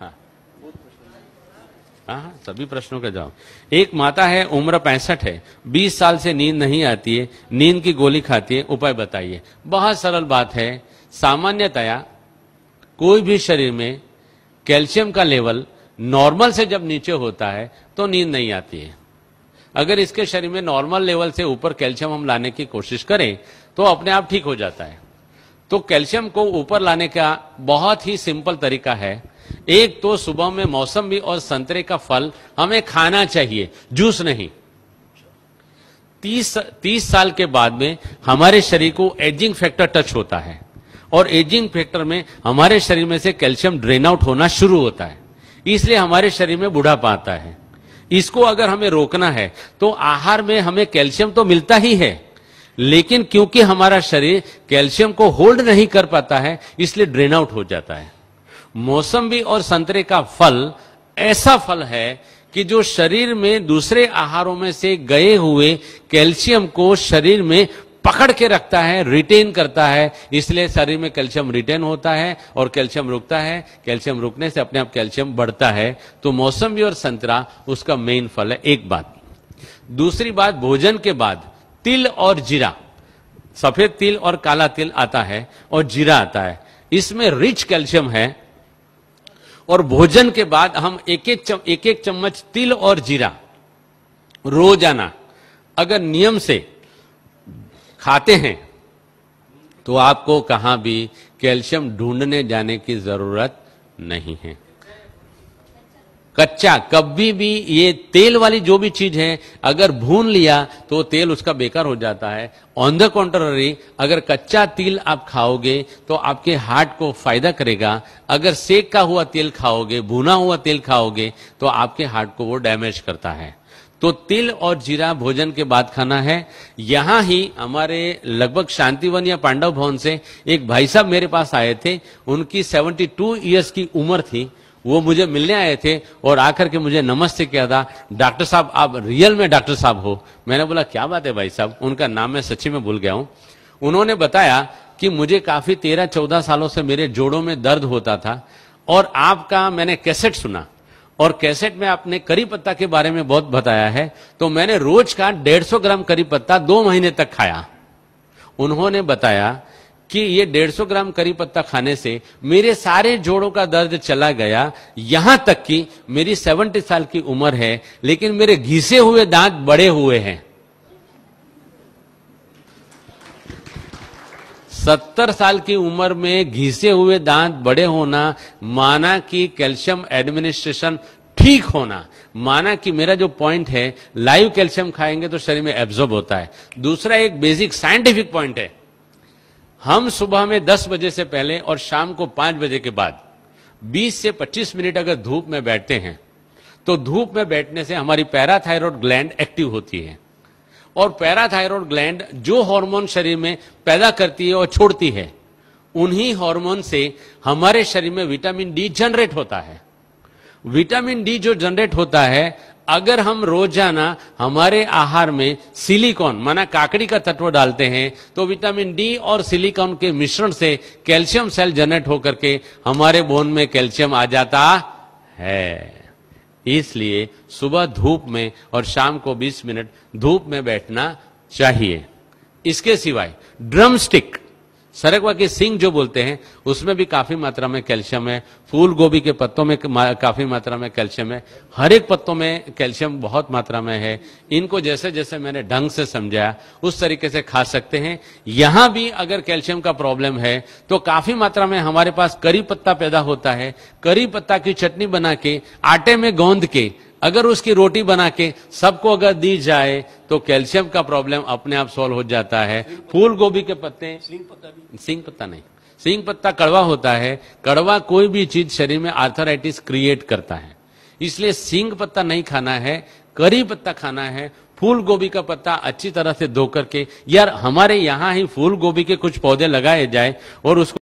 हाँ। हाँ हाँ सभी प्रश्नों का जवाब। एक माता है, उम्र पैंसठ है। बीस साल से नींद नहीं आती है, नींद की गोली खाती है, उपाय बताइए। बहुत सरल बात है। सामान्यतया, कोई भी शरीर में कैल्शियम का लेवल नॉर्मल से जब नीचे होता है तो नींद नहीं आती है। अगर इसके शरीर में नॉर्मल लेवल से ऊपर कैल्शियम हम लाने की कोशिश करें तो अपने आप ठीक हो जाता है। तो कैल्शियम को ऊपर लाने का बहुत ही सिंपल तरीका है। एक तो सुबह में मौसम भी और संतरे का फल, हमें खाना चाहिए, जूस नहीं। तीस तीस साल के बाद में हमारे शरीर को एजिंग फैक्टर टच होता है और एजिंग फैक्टर में हमारे शरीर में से कैल्शियम ड्रेन आउट होना शुरू होता है। इसलिए हमारे शरीर में बुढ़ापा आता है। इसको अगर हमें रोकना है तो आहार में हमें कैल्शियम तो मिलता ही है, लेकिन क्योंकि हमारा शरीर कैल्शियम को होल्ड नहीं कर पाता है, इसलिए ड्रेन आउट हो जाता है। मौसम्बी और संतरे का फल ऐसा फल है कि जो शरीर में दूसरे आहारों में से गए हुए कैल्शियम को शरीर में पकड़ के रखता है रिटेन करता है। इसलिए शरीर में कैल्शियम रिटेन होता है और कैल्शियम रुकता है। कैल्शियम रुकने से अपने आप कैल्शियम बढ़ता है। तो मौसमी और संतरा, उसका मेन फल है एक बात। दूसरी बात, भोजन के बाद तिल और जीरा। सफ़ेद तिल और काला तिल आता है और जीरा आता है। इसमें रिच कैल्शियम है। और भोजन के बाद हम एक एक चम, एक एक चम्मच तिल और जीरा रोज़ाना अगर नियम से खाते हैं तो आपको कहाँ भी कैल्शियम ढूँढने जाने की ज़रूरत नहीं है। कच्चा, कभी भी ये तेल वाली जो भी चीज़ है, अगर भून लिया तो तेल उसका बेकार हो जाता है। ऑन द कॉन्ट्ररी अगर कच्चा तिल आप खाओगे तो आपके हार्ट को फ़ायदा करेगा। अगर सेक का हुआ तेल खाओगे, भुना हुआ तेल खाओगे तो आपके हार्ट को वो डैमेज करता है। तो तिल और जीरा भोजन के बाद खाना है। यहाँ ही हमारे लगभग शांतिवन या पांडव भवन से एक भाई साहब मेरे पास आए थे। उनकी 72 इयर्स की उम्र थी। वो मुझे मिलने आए थे और आकर के मुझे नमस्ते किया था। डॉक्टर साहब, आप रियल में डॉक्टर साहब हो। मैंने बोला, क्या बात है भाई साहब? उनका नाम मैं सच्ची में भूल गया हूँ। उन्होंने बताया कि मुझे काफ़ी तेरह चौदह सालों से मेरे जोड़ों में दर्द होता था और आपका मैंने कैसेट सुना। और कैसेट में आपने करी पत्ता के बारे में बहुत बताया है। तो मैंने रोज का डेढ़ सौ ग्राम करी पत्ता दो महीने तक खाया। उन्होंने बताया कि ये 150 ग्राम करी पत्ता खाने से मेरे सारे जोड़ों का दर्द चला गया। यहाँ तक कि मेरी 70 साल की उम्र है, लेकिन मेरे घिसे हुए दांत बड़े हुए हैं। सत्तर साल की उम्र में घिसे हुए दांत बड़े होना, माना कि कैल्शियम एडमिनिस्ट्रेशन ठीक होना, माना कि मेरा जो पॉइंट है, लाइव कैल्शियम खाएँगे तो शरीर में एब्जॉर्ब होता है। दूसरा एक बेसिक साइंटिफिक पॉइंट है। हम सुबह में 10 बजे से पहले और शाम को 5 बजे के बाद 20 से 25 मिनट अगर धूप में बैठते हैं तो धूप में बैठने से हमारी पैराथायरॉयड ग्लैंड एक्टिव होती है। और पैराथायरॉयड ग्लैंड जो हार्मोन शरीर में पैदा करती है और छोड़ती है, उन्हीं हार्मोन से हमारे शरीर में विटामिन डी जनरेट होता है। विटामिन डी जो जनरेट होता है अगर हम रोज़ाना हमारे आहार में सिलिकॉन, माना काकड़ी का तत्व डालते हैं तो विटामिन डी और सिलिकॉन के मिश्रण से कैल्शियम सेल जनरेट होकर के हमारे बोन में कैल्शियम आ जाता है। इसलिए सुबह धूप में और शाम को 20 मिनट धूप में बैठना चाहिए। इसके सिवाय ड्रम स्टिक सरगवा के सिंग जो बोलते हैं, उसमें भी काफ़ी मात्रा में कैल्शियम है। फूल गोभी के पत्तों में काफ़ी मात्रा में कैल्शियम है। हर एक पत्तों में कैल्शियम बहुत मात्रा में है। इनको जैसे जैसे मैंने ढंग से समझाया, उस तरीके से खा सकते हैं। यहाँ भी अगर कैल्शियम का प्रॉब्लम है तो काफ़ी मात्रा में हमारे पास करी पत्ता पैदा होता है। करी पत्ता की चटनी बना के, आटे में गोंद के अगर उसकी रोटी बना के सबको अगर दी जाए तो कैल्शियम का प्रॉब्लम अपने आप सॉल्व हो जाता है। फूल गोभी के पत्ते सिंग पत्ता नहीं सिंग पत्ता कड़वा होता है। कड़वा कोई भी चीज़ शरीर में आर्थराइटिस क्रिएट करता है। इसलिए सिंग पत्ता नहीं खाना है करी पत्ता खाना है। फूल गोभी का पत्ता अच्छी तरह से धो करके यार हमारे यहाँ ही फूल गोभी के कुछ पौधे लगाए जाए और उसको